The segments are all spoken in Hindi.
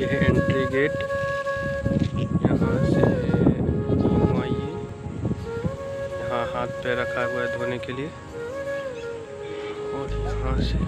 ये है एंट्री गेट यहाँ से आइए यहाँ हाथ पे रखा हुआ है धोने के लिए। और यहाँ से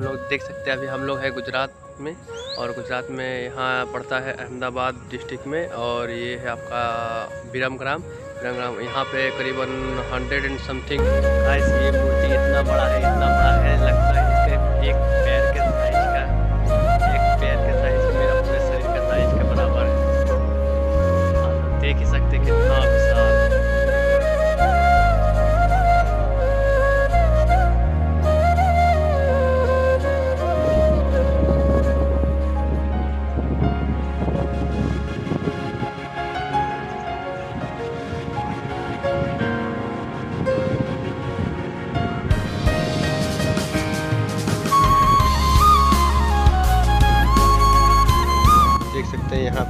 लोग देख सकते हैं, अभी हम लोग हैं गुजरात में और गुजरात में यहाँ पड़ता है अहमदाबाद डिस्ट्रिक्ट में और ये है आपका विरमग्राम विरमग्राम यहाँ पे करीबन हंड्रेड एंड समथिंग ये मूर्ति इतना बड़ा है, इतना बड़ा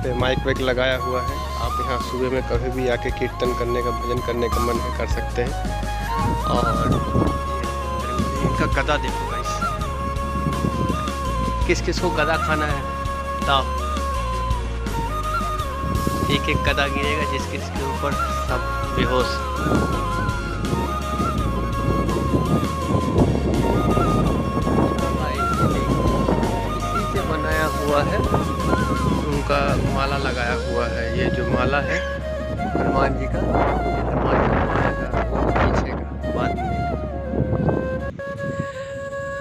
पे माइक वाइक लगाया हुआ है। आप यहाँ सुबह में कभी भी आके कीर्तन करने का, भजन करने का मन है कर सकते हैं। और इनका गदा देखो गाइस किस किस को गदा खाना है, बताओ। एक एक गदा गिरेगा जिस किस के ऊपर सब बेहोश। हुआ है। उनका माला लगाया हुआ है। ये जो माला है, हनुमान जी का हनुमान का पीछे का बाद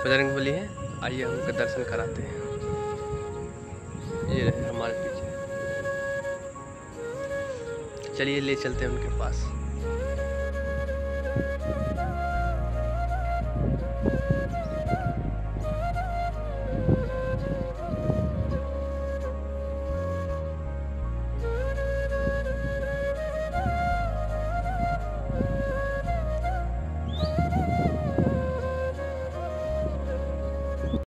बजरंग बली है, आइए हम उनका दर्शन कराते हैं। ये रहे हमारे पीछे। चलिए ले चलते हैं उनके पास।